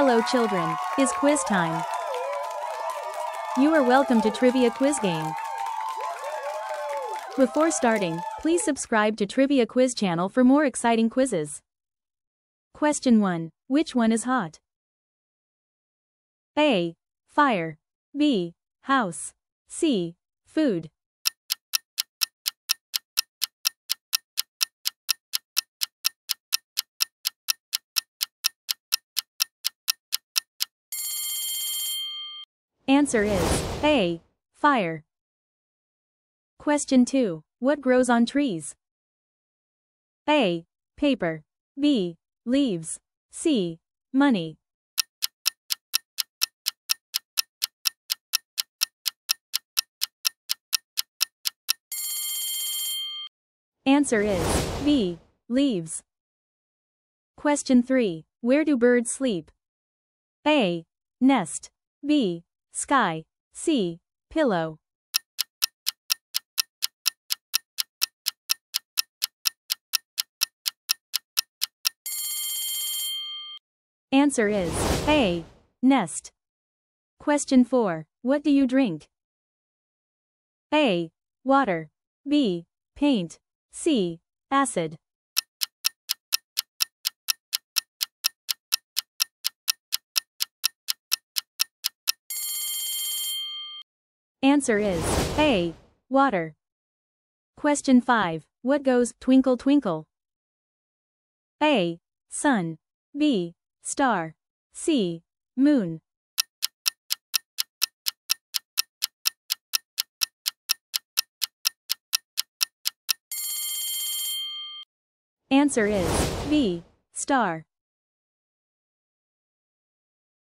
Hello children, is quiz time. You are welcome to Trivia Quiz Game. Before starting, please subscribe to Trivia Quiz channel for more exciting quizzes. Question 1. Which one is hot? A. Fire. B. House. C. Food. Answer is A. Fire. Question 2. What grows on trees? A. Paper. B. Leaves. C. Money. Answer is B. Leaves. Question 3. Where do birds sleep? A. Nest. B. Sky. C. Pillow. Answer is A. Nest. Question 4. What do you drink? A. Water. B. Paint. C. Acid. Answer is A. Water. Question 5. What goes twinkle twinkle? A. Sun. B. Star. C. Moon. Answer is B. Star.